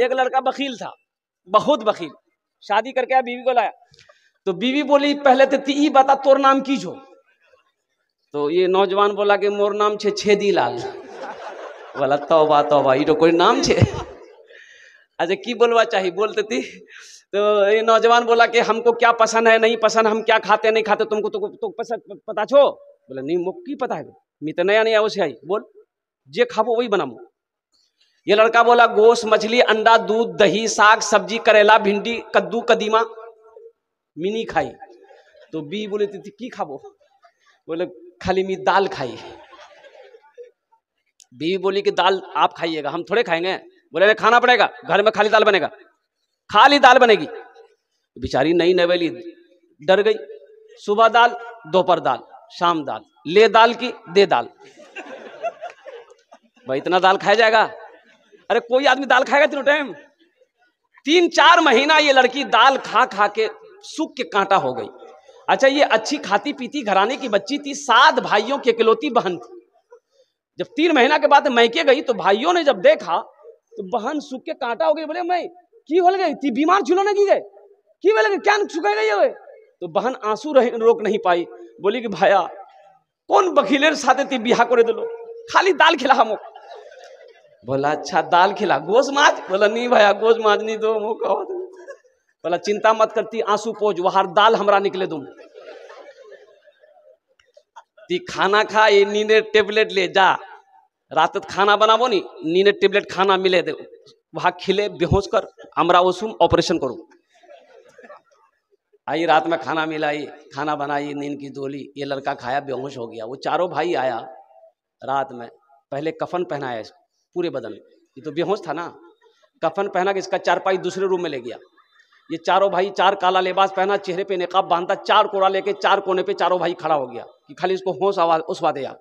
एक लड़का बकील था बहुत बकील शादी करके आया बीवी को लाया। तो बीवी बोली पहले तो ई बता तोर नाम की जो? तो ये नौजवान बोला कि मोर नाम छे छेदी लाल। बोला तौबा तौबा ये तो कोई नाम छे? अच्छा की बोलवा चाहिए बोलते थी तो ये नौजवान बोला कि हमको क्या पसंद है नहीं पसंद हम क्या खाते नहीं खाते तुमको तो, तो पसंद पता छो? बोला नहीं मुख की पता है। मी तो नया नया उसे आई। बोल जे खाबो वही बनामो। ये लड़का बोला, गोश्त, मछली, अंडा, दूध, दही, साग, सब्ज़ी, करेला, भिंडी, कद्दू, कदीमा। मिनी खाई। तो बी बोले थी की खाबो? बोले, खाली मी दाल खाई। बीवी बोली कि, दाल आप खाइएगा, हम थोड़े खाएँगे। बोले नहीं खाना पड़ेगा, घर में खाली दाल बनेगा। खाली दाल बनेगी? बेचारी नई नवेली डर गई। सुबह दाल, दोपहर दाल, शाम दाल, ले दाल की, दे दाल। भाई, इतना दाल खाया जाएगा? अरे कोई आदमी दाल खाएगा तीनों टाइम तीन चार महीना ये लड़की दाल खा खा के सूख के कांटा हो गई। अच्छा ये अच्छी खाती पीती घराने की बच्ची थी, सात भाइयों की इकलौती बहन थी। जब तीन महीना के बाद मैके गई तो भाइयों ने जब देखा तो बहन सूख के कांटा हो गई। बोले, मैं, की हो गई थी बीमार झुलोने की गए? की बोले क्या सुखा गई है तो बहन आँसू रोक नहीं पाई। बोली कि, भाया, कौन बखीले साथे बिहा करे दिलो? खाली दाल खिला हम। बोला अच्छा दाल खिला, गोश माछ? बोला, नहीं भैया, गोश माछ नहीं दो मौका बोला, चिंता मत करती, आँसू पोज वहाँ दाल हमरा निकले तुम ती खाना खा, ये नीने टेबलेट ले जा। रात खाना बनाबो नी नीने टेबलेट खाना मिले दे। वहाँ खिले, बेहोश कर, हमरा ओसुम ऑपरेशन करूँ। आई, रात में खाना मिलाई, खाना बनाई, नींद की दोली ये लड़का खाया, बेहोश हो गया। वो चारों भाई आया, रात में, पहले कफन पहनाया इसको। पूरे बदन ये तो बेहोश था ना। कफन पहना कि इसका चारपाई दूसरे रूम में ले गया। ये चारों भाई, चार काला लिबास पहना, चेहरे पे निकाब बांधता चार कोड़ा लेके चार कोने पे चारों भाई खड़ा हो गया कि खाली इसको होश आवाज़ उसवा दे आप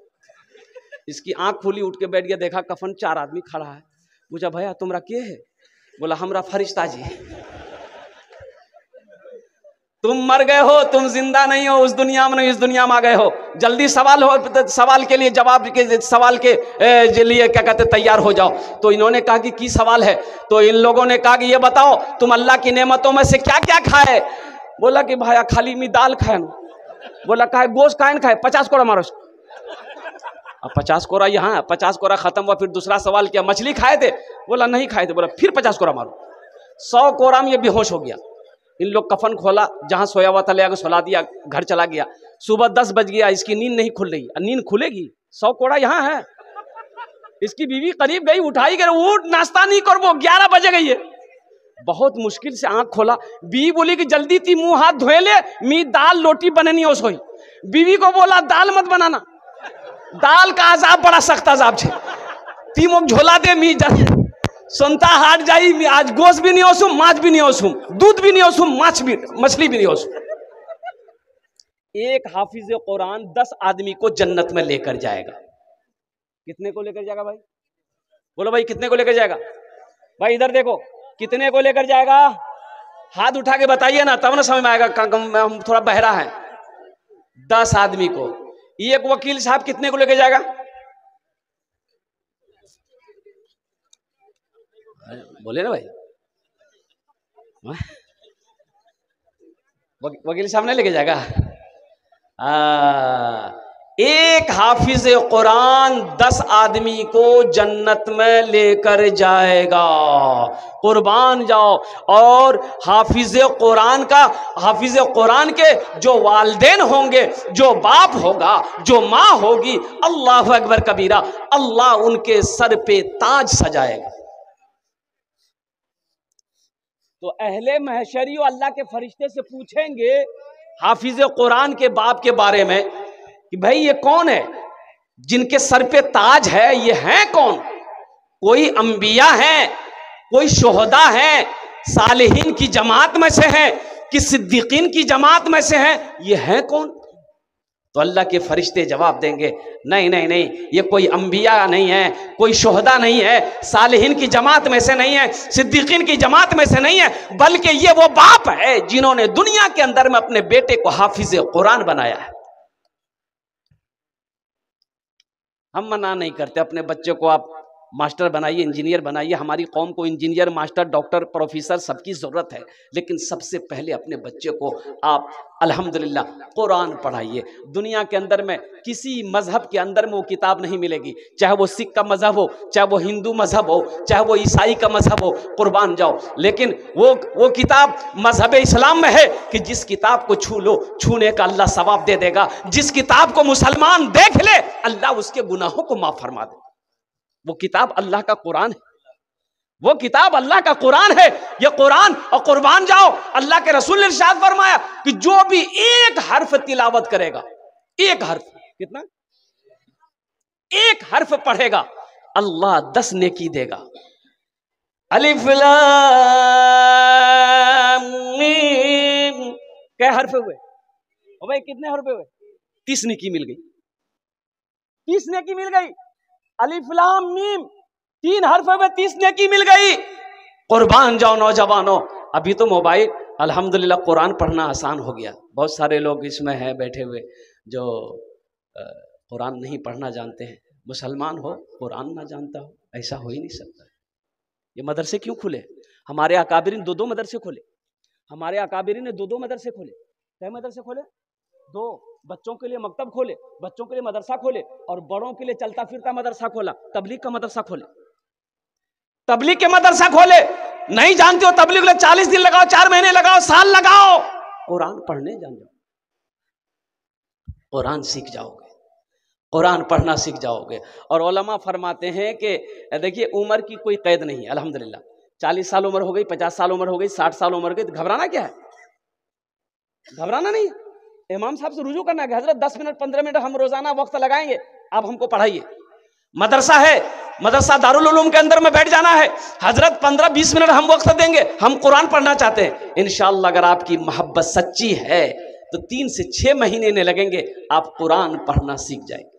इसकी आँख खुली, उठ के बैठ गया, देखा कफन चार आदमी खड़ा है। पूछा, भैया, तुमरा के है? बोला, हमरा फरिश्ता जी तुम मर गए हो, तुम ज़िंदा नहीं हो, उस दुनिया में नहीं इस दुनिया में आ गए हो। जल्दी सवाल हो, सवाल के लिए, जवाब के, सवाल के लिए क्या कहते तैयार हो जाओ। तो इन्होंने कहा कि की सवाल है? तो इन लोगों ने कहा कि ये बताओ, तुम अल्लाह की नेमतों में से क्या क्या खाए? बोला कि भाया खाली मी दाल खाए बोला, कहा, गोश्त खाए खाए? पचास कोड़ा मारो अब पचास कोरा यहाँ पचास कोरा खत्म हुआ, फिर दूसरा सवाल किया, मछली खाए थे? बोला, नहीं खाए थे। बोला, फिर पचास कोरा मारो। सौ कोरा में ये बेहोश हो गया। इन लोग कफन खोला, जहाँ सोया हुआ था, ले आगे सुला दिया, घर चला गया। सुबह दस बज गया, इसकी नींद नहीं खुल रही। नींद खुलेगी? सौ कोड़ा यहाँ है। इसकी बीवी करीब गई, उठाई गई उठ, नाश्ता नहीं कर वो ग्यारह बजे गई है। बहुत मुश्किल से आँख खोला। बीवी बोली कि जल्दी थी मुँह हाथ धोए ले, मी दाल रोटी बननी हो बीवी को बोला, दाल मत बनाना। दाल का अजाब बड़ा सख्त अजाब छे। तीमो झोला दे, मी सुनता हाट जाई आज गोश्त भी नहीं ओसुम माछ भी नहीं ओसुम दूध भी नहीं ओसुम माछ भी, मछली भी नहीं ओसुम एक हाफिज कुरान दस आदमी को जन्नत में लेकर जाएगा। कितने को लेकर जाएगा भाई? बोलो भाई, कितने को लेकर जाएगा? भाई, इधर देखो, कितने को लेकर जाएगा? हाथ उठा के बताइए ना, तब ना समझ में आएगा हम थोड़ा बहरा है। दस आदमी को। एक वकील साहब कितने को लेकर जाएगा? बोले ना भाई। वकील साहब नहीं लेके जाएगा? एक हाफिज कुरान दस आदमी को जन्नत में लेकर जाएगा। कुर्बान जाओ। और हाफिज कुरान का, हाफिज कुरान के जो वालदेन होंगे, जो बाप होगा, जो माँ होगी, अल्लाह अकबर कबीरा, अल्लाह उनके सर पे ताज सजाएगा। तो अहले महशरी अल्लाह के फरिश्ते से पूछेंगे हाफिज कुरान के बाप के बारे में कि भाई ये कौन है? जिनके सर पे ताज है, ये है कौन? कोई अंबिया है, कोई शोहदा है, सालहीन की जमात में से है, कि सिद्दीकीन की जमात में से है, ये है कौन? तो अल्लाह के फरिश्ते जवाब देंगे, नहीं नहीं नहीं, ये कोई अंबिया नहीं है, कोई शोहदा नहीं है, सालहीन की जमात में से नहीं है, सिद्दीकीन की जमात में से नहीं है, बल्कि ये वो बाप है जिन्होंने दुनिया के अंदर में अपने बेटे को हाफिज कुरान बनाया है। हम मना नहीं करते, अपने बच्चे को आप मास्टर बनाइए, इंजीनियर बनाइए। हमारी कौम को इंजीनियर, मास्टर, डॉक्टर, प्रोफेसर सबकी ज़रूरत है। लेकिन सबसे पहले अपने बच्चे को आप, अल्हम्दुलिल्लाह, कुरान पढ़ाइए। दुनिया के अंदर में, किसी मज़हब के अंदर में वो किताब नहीं मिलेगी। चाहे वो सिख का मज़हब हो, चाहे वो हिंदू मज़हब हो, चाहे वो ईसाई का मज़हब हो, कुर्बान जाओ। लेकिन वो वो किताब मज़हब इस्लाम में है कि जिस किताब को छू लो, छूने का अल्लाह सवाब दे देगा। जिस किताब को मुसलमान देख ले, अल्लाह उसके गुनाहों को माफ़ फरमा दे। वो किताब अल्लाह का कुरान है। वो किताब अल्लाह का कुरान है। ये कुरान और कुर्बान जाओ, अल्लाह के रसूल ने इरशाद फरमाया कि जो भी एक हर्फ तिलावत करेगा, एक हर्फ, कितना? एक हर्फ पढ़ेगा, अल्लाह दस नेकी देगा। अलिफ क्या हर्फ हुए? भाई, कितने हर्फ हुए? तीस नेकी मिल गई। तीस नेकी मिल गई। अलिफ्लाम मीम, तीन हर्फ में तीस नेकी मिल गई। कुर्बान जाओ नौजवानों, अभी तो मोबाइल, अल्हम्दुलिल्लाह कुरान पढ़ना आसान हो गया। बहुत सारे लोग इसमें हैं बैठे हुए जो कुरान नहीं पढ़ना जानते हैं। मुसलमान हो, कुरान ना जानता हो, ऐसा हो ही नहीं सकता। ये मदरसे क्यों खुले? हमारे अकाबरीन दो दो मदरसे खोले। हमारे अकाबरीन ने दो दो मदरसे खोले। क्या मदरसे खोले? दो। बच्चों के लिए मकतब खोले, बच्चों के लिए मदरसा खोले और बड़ों के लिए चलता फिरता मदरसा खोला, तबलीग का मदरसा खोले। तबलीग के मदरसा खोले, नहीं जानते हो तबलीग लिए चालीस दिन लगाओ, चार महीने लगाओ, साल लगाओ। कुरान पढ़ने जान जाओ। कुरान सीख जाओगे। कुरान पढ़ना सीख जाओगे। और ओलमा फरमाते हैं कि, देखिए, उम्र की कोई कैद नहीं है अलहमदिल्ला चालीस साल उम्र हो गई, पचास साल उम्र हो गई, साठ साल उम्र हो गई तो घबराना क्या है? घबराना नहीं इमाम साहब से रुजू करना है हज़रत दस मिनट, पंद्रह मिनट हम रोज़ाना वक्त लगाएँगे आप हमको पढ़ाइए। मदरसा है, मदरसा दारुल के अंदर में बैठ जाना है। हज़रत पंद्रह, बीस मिनट हम वक्त देंगे, हम कुरान पढ़ना चाहते हैं। इनशाला अगर आपकी मोहब्बत सच्ची है तो तीन से छह महीने ने लगेंगे, आप कुरान पढ़ना सीख जाएँगे।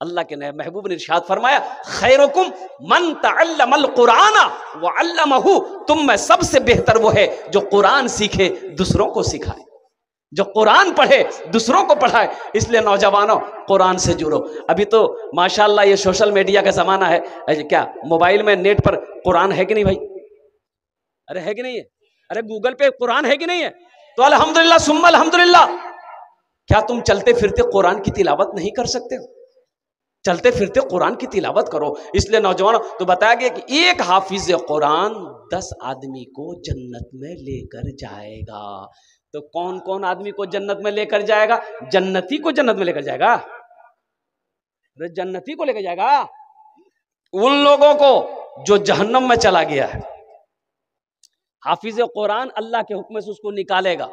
अल्लाह के नए महबूब ने इरशाद फरमाया, खैरकुम मन तल्लमल कुरान व अल्लमहु तुम में सबसे बेहतर वो है जो कुरान सीखे, दूसरों को सिखाए। जो कुरान पढ़े, दूसरों को पढ़ाए, इसलिए नौजवानों, कुरान से जुड़ो। अभी तो माशाल्लाह, ये सोशल मीडिया का ज़माना है। अरे क्या, मोबाइल में नेट पर कुरान है कि नहीं भाई? अरे है कि नहीं है? अरे गूगल पे कुरान है कि नहीं है? तो अल्हम्दुलिल्लाह, सुम्मा अल्हम्दुलिल्लाह। क्या तुम चलते फिरते कुरान की तिलावत नहीं कर सकते चलते फिरते कुरान की तिलावत करो। इसलिए नौजवानों तो बताया गया कि एक हाफिज कुरान दस आदमी को जन्नत में लेकर जाएगा। तो कौन कौन आदमी को जन्नत में लेकर जाएगा? जन्नती को जन्नत में लेकर जाएगा। अरे जन्नती को लेकर जाएगा? उन लोगों को जो जहन्नम में चला गया है। हाफिज कुरान अल्लाह के हुक्म से उसको निकालेगा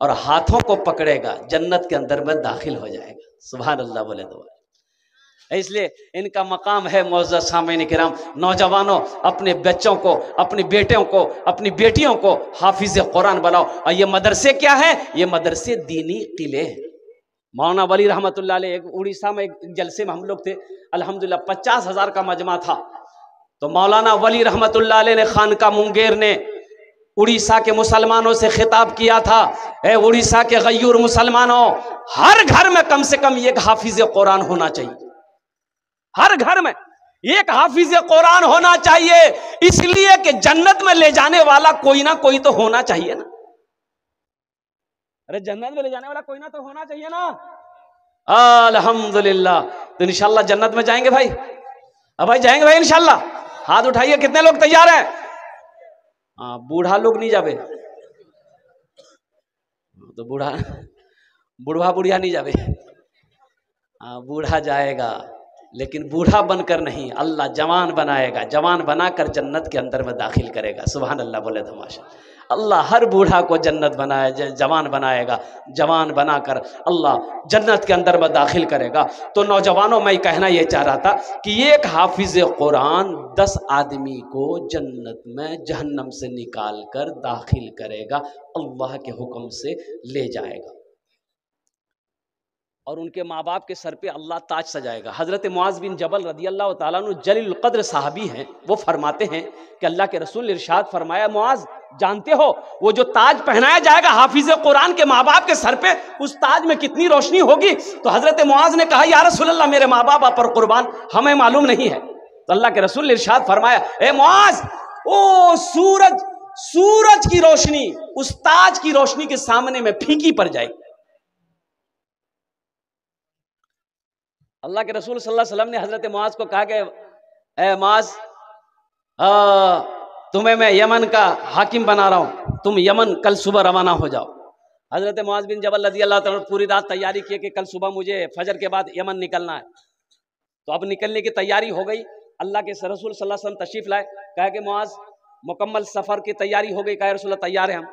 और हाथों को पकड़ेगा। जन्नत के अंदर में दाखिल हो जाएगा। सुबह अल्लाह बोले तो। इसलिए इनका मकाम है मोज़ सामिन कराम नौजवानों, अपने बच्चों को, अपनी बेटियों को, अपनी बेटियों को हाफिज कुरान बनाओ। और ये मदरसे क्या है? ये मदरसे दीनी किले हैं। मौलाना वली रहमत एक उड़ीसा में एक जलसे में हम लोग थे। अल्हम्दुलिल्लाह, पचास हज़ार का मजमा था। तो मौलाना वली रहमत ने खान का मुंगेर ने उड़ीसा के मुसलमानों से खिताब किया था। ए उड़ीसा के गयूर मुसलमानों, हर घर में कम से कम एक हाफिज कुरान होना चाहिए। हर घर में एक हाफिज कुरान होना चाहिए, इसलिए कि जन्नत में ले जाने वाला कोई ना कोई तो होना चाहिए ना। अरे जन्नत में ले जाने वाला कोई ना तो होना चाहिए ना। अल्हम्दुलिल्लाह तो इंशाल्लाह जन्नत में जाएँगे भाई। अब भाई जाएँगे भाई इंशाल्लाह। हाथ उठाइए, कितने लोग तैयार हैं? हाँ बूढ़ा लोग नहीं जावे। तो बूढ़ा बूढ़ा बुढ़िया नहीं जावे। हाँ बूढ़ा जाएगा। लेकिन बूढ़ा बनकर नहीं, अल्लाह जवान बनाएगा। जवान बनाकर जन्नत के अंदर में दाखिल करेगा। सुबह अल्लाह बोले धमाशा अल्लाह हर बूढ़ा को जन्नत बनाए जवान बनाएगा। जवान बनाकर अल्लाह जन्नत के अंदर में दाखिल करेगा। तो नौजवानों, में कहना ये चाह रहा था कि एक हाफिज कुरान दस आदमी को जन्नत में जहन्नम से निकाल कर दाखिल करेगा। अल्लाह के हुक्म से ले जाएगा। और उनके माँ बाप के सर पे अल्लाह ताज सजाएगा। हज़रत मुआज बिन जबल रदी अल्लाह तजल कद्र साहबी हैं, वो फरमाते हैं कि अल्लाह के रसूल इरशाद फरमाया, मुआज, जानते हो, वो जो ताज पहनाया जाएगा हाफिज कुरान के माँ बाप के सर पे, उस ताज में कितनी रोशनी होगी? तो हज़रत मुआज ने कहा यार रसोल्ला मेरे माँ बाप पर कुर्बान, हमें मालूम नहीं है। तो अल्लाह के रसूल इरशाद फरमाया, ए मुआज, ओ सूरज सूरज की रोशनी, उस ताज की रोशनी के सामने में फीकी पड़ जाए अल्लाह के रसूल सल्लल्लाहु अलैहि वसल्लम ने हज़रत मुआज को कहा कि मुआज तुम्हें मैं यमन का हाकिम बना रहा हूँ। तुम यमन कल सुबह रवाना हो जाओ। हज़रत मुआज बिन जबल रज़ी अल्लाह पूरी रात तैयारी किए कि कल सुबह मुझे फजर के बाद यमन निकलना है। तो अब निकलने की तैयारी हो गई। अल्लाह के रसूल वसल्लम तशरीफ़ लाए। कहा कि मुआज, मुकम्मल सफ़र की तैयारी हो गई। कहा रसूल तैयार है हम।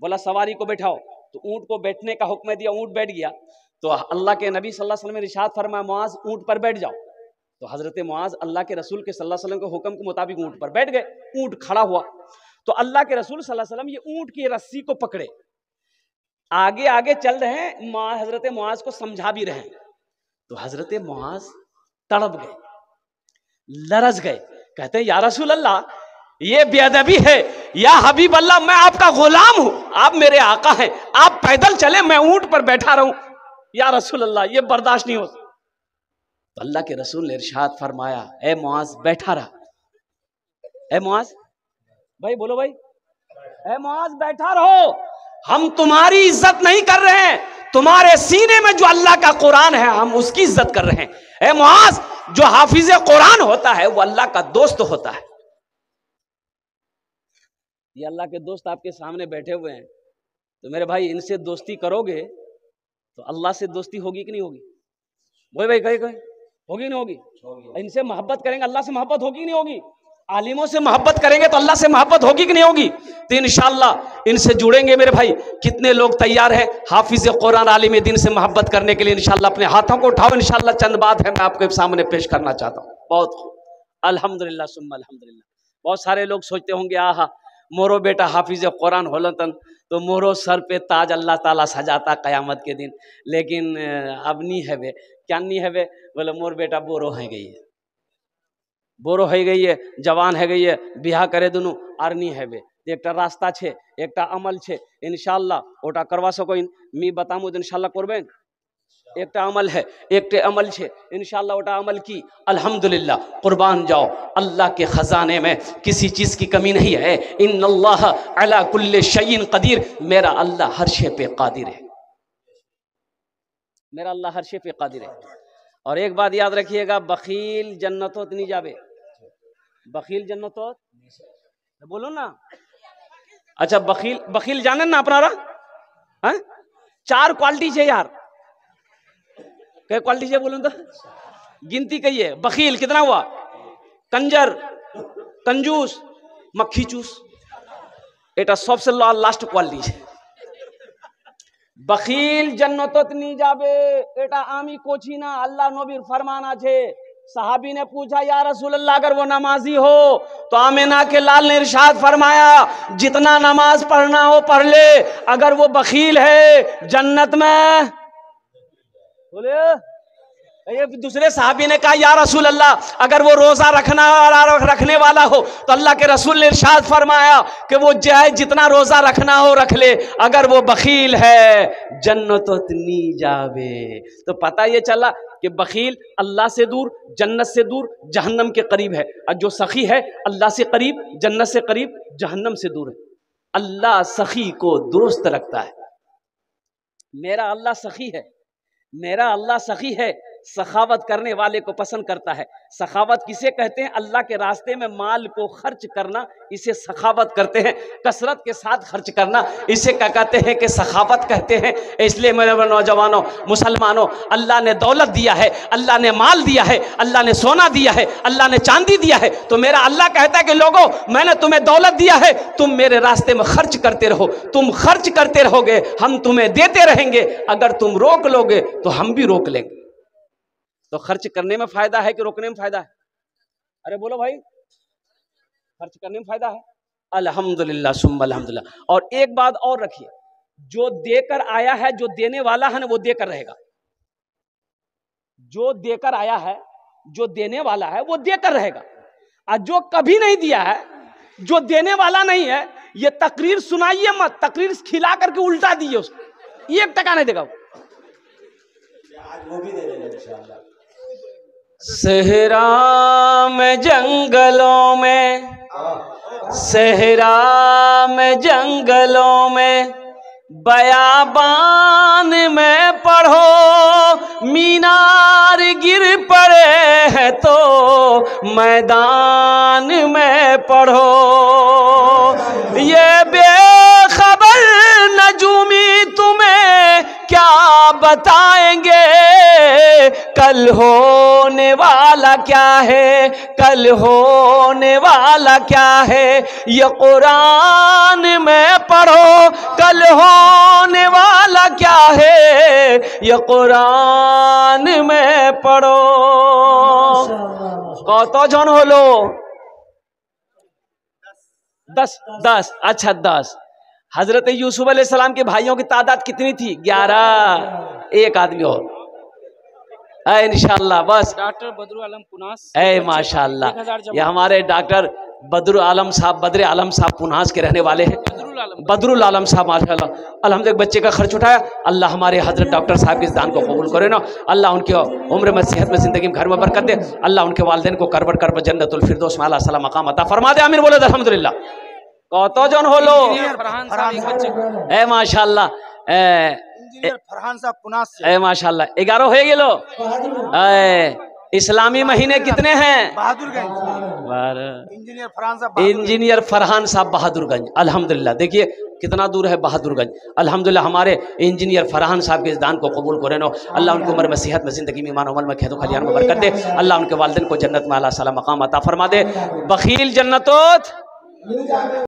बोला, सवारी को बैठाओ। तो ऊँट को बैठने का हुक्म दिया। ऊँट बैठ गया। तो अल्लाह के नबी सल्लल्लाहु अलैहि वसल्लम ने रिशाद फरमाया, मुआज, ऊँट पर बैठ जाओ। तो हज़रत मुआज अल्लाह के रसूल के सल्लल्लाहु अलैहि वसल्लम के हुक्म के मुताबिक ऊँट पर बैठ गए, ऊँट खड़ा हुआ। तो अल्लाह के रसूल सल्लल्लाहु अलैहि वसल्लम ये ऊँट की रस्सी को पकड़े। आगे आगे चल रहे हैं हज़रत मुआज को समझा भी रहे हैं। तो हज़रत मुआज तड़प गए, लरस गए। कहते हैं, या रसूल अल्लाह ये बेदबी है। या हबीब अल्लाह मैं आपका गुलाम हूँ। आप मेरे आका हैं। आप पैदल चले, मैं ऊँट पर बैठा रहूँ। या रसूल अल्लाह ये बर्दाश्त नहीं हो तो अल्लाह के रसूल ने इरशाद फरमाया, ए मुआज, बैठा रहा। ए मुआज? भाई, बोलो भाई। ए मुआज, बैठा रहो। हम तुम्हारी इज़्ज़त नहीं कर रहे हैं। तुम्हारे सीने में जो अल्लाह का कुरान है, हम उसकी इज़्ज़त कर रहे हैं। ए मुआज, जो हाफिज कुरान होता है, वो अल्लाह का दोस्त होता है। ये अल्लाह के दोस्त आपके सामने बैठे हुए हैं। तो मेरे भाई, इनसे दोस्ती करोगे? तो अल्लाह से दोस्ती होगी कि नहीं होगी? वही भाई कहे कहे। होगी नहीं होगी? इनसे मोहब्बत करेंगे अल्लाह से मोहब्बत होगी कि नहीं होगी? आलिमों से मोहब्बत करेंगे तो अल्लाह से मोहब्बत होगी कि नहीं होगी? तो इनशाला इनसे जुड़ेंगे मेरे भाई। कितने लोग तैयार हैं हाफिज कुरान आलिम दिन से मोहब्बत करने के लिए इनशाला अपने हाथों को उठाओ इनशाला चंद बात है मैं आपके सामने पेश करना चाहता हूँ। बहुत अल्हम्दुलिल्लाह सुम्मा अल्हम्दुलिल्लाह। बहुत सारे लोग सोचते होंगे आहा मोरो बेटा हाफिज कुरान होलतन तो मोरो सर पे ताज अल्लाह ताला सजाता क़यामत के दिन। लेकिन अब नहीं है वे क्या नहीं है वे बोले, मोर बेटा बोरो है गई है। बोरो है गई है, जवान है गई है, बिहा करे दोनों आर्नी है वे एक रास्ता छे एक अमल छे। इनशाला ओटा करवा सको मी बतामू तो इनशाला करबें एक अमल है, एक अमल छे। इनशाला ओटा अमल की। अल्हम्दुलिल्लाह, कुर्बान जाओ। अल्लाह के ख़जाने में किसी चीज़ की कमी नहीं है। इन अल्लाह अला कुल्ले शयीन कदीर। मेरा अल्लाह हर शे पे कादिर है। मेरा अल्लाह हर शे पे कादिर है। और एक बात याद रखिएगा बकील जन्नतो नहीं जावे। बकील जन्नतो बोलो ना। अच्छा बकील बकील जाने ना अपना रहा चार क्वालिटी है यार। क्या क्वालिटी दीजिए बोलूँ तो? गिनती कही है बकील कितना हुआ? कंजर, कंजूस, मक्खी चूस। एटा सबसे लास्ट क्वालिटी है। बखील जन्नतत तो नहीं जाबे। एटा आमी कोची ना, अल्लाह नबीर फरमाना छे। साहबी ने पूछा, या रसूल अल्लाह अगर वो नमाजी हो तो आमिना के लाल ने इरशाद फरमाया, जितना नमाज़ पढ़ना हो पढ़ ले। अगर वो बकील है, जन्नत में बोले ये दूसरे साहबी ने कहा, या रसूल अल्लाह अगर वो रोजा रखना रखने वाला हो तो अल्लाह के रसूल ने इरशाद फरमाया कि वो जाए जितना रोजा रखना हो, रख ले। अगर वो बकील है, जन्नत नी जावे। तो पता ये चला कि बकील अल्लाह से दूर, जन्नत से दूर, जहन्नम के करीब है। और जो सखी है, अल्लाह से करीब, जन्नत से करीब, जहन्नम से दूर है। अल्लाह सखी को दोस्त रखता है। मेरा अल्लाह सखी है। मेरा अल्लाह सखी है। सखावत करने वाले को पसंद करता है। सखावत किसे कहते हैं? अल्लाह के रास्ते में माल को खर्च करना, इसे सखावत करते हैं। कसरत के साथ खर्च करना, इसे क्या कहते हैं कि सखावत कहते हैं? इसलिए मेरे नौजवानों, मुसलमानों, अल्लाह ने दौलत दिया है, अल्लाह ने माल दिया है, अल्लाह ने सोना दिया है, अल्लाह ने चांदी दिया है तो मेरा अल्लाह कहता है कि लोगों, मैंने तुम्हें दौलत दिया है, तुम मेरे रास्ते में खर्च करते रहो, तुम खर्च करते रहोगे, हम तुम्हें देते रहेंगे, अगर तुम रोक लोगे तो हम भी रोक लेंगे। तो खर्च करने में फ़ायदा है कि रोकने में फ़ायदा है? अरे बोलो भाई। खर्च करने में फ़ायदा है। अल्हम्दुलिल्लाह सुम अल्हम्दुलिल्लाह। और एक बात और रखिए। जो देकर आया है, जो देने वाला है ना, वो देकर रहेगा। जो देकर आया है, जो देने वाला है, वो देकर रहेगा। और जो कभी नहीं दिया है, जो देने वाला नहीं है, ये तकरीर सुनाइए मत। तकरीर खिला करके उल्टा दिए उसको। एक टका नहीं देगा वो। भी दे देगा सहरा में जंगलों में, सहरा में जंगलों में, बयाबान में पढ़ो, मीनार गिर पड़े हैं तो मैदान में पढ़ो। ये बेखबर नजूमी तुम्हें क्या बताएँगे? है कल होने वाला क्या है? कल होने वाला क्या है? ये कुरान में पढ़ो कल होने वाला क्या है? ये कुरान में पढ़ो। कत जन लो दस दस अच्छा दस। हज़रत यूसुफ अलैहिस्सलाम के भाइयों की तादाद कितनी थी? ग्यारह। एक आदमी और। हाँ, इनशाला बस। डॉक्टर बदरू आलम पुनास। ए माशाला ये हमारे डॉक्टर बदरू आलम साहब बदर आलम साहब पुनास के रहने वाले हैं। बदरुल आलम। साहब माशा अलहमद बच्चे का खर्च उठाया। अल्लाह हमारे हज़रत डॉक्टर साहब के इस दान को कबूल करे ना। अल्लाह उनके उम्र में सेहत में ज़िंदगी में घर में बरकत दे। अल्लाह उनके वालदे को करबट करब जन्नतफरदोस माला मकाम अता फरमा दे। आमिर बोले अलहमदिल्ला कौतो जन हो लो। ए माशाला फरहान साहब ग्यारह हो इस्लामी महीने कितने हैं? बहादुरगंज। इंजीनियर फरहान साहब इंजीनियर फरहान साहब बहादुरगंज अल्हम्दुलिल्लाह। देखिए कितना दूर है बहादुरगंज। अल्हम्दुलिल्लाह हमारे इंजीनियर फरहान साहब के इस दान को कबूल करें अल्लाह उनकी उम्र में सेहत में ज़िंदगी में ईमान अमल में खेत खलियान में बरकत दे। अल्लाह उनके वालदेन को जन्नत में अल्लाह सला मकाम अता फरमा दे। बखील जन्नतोत।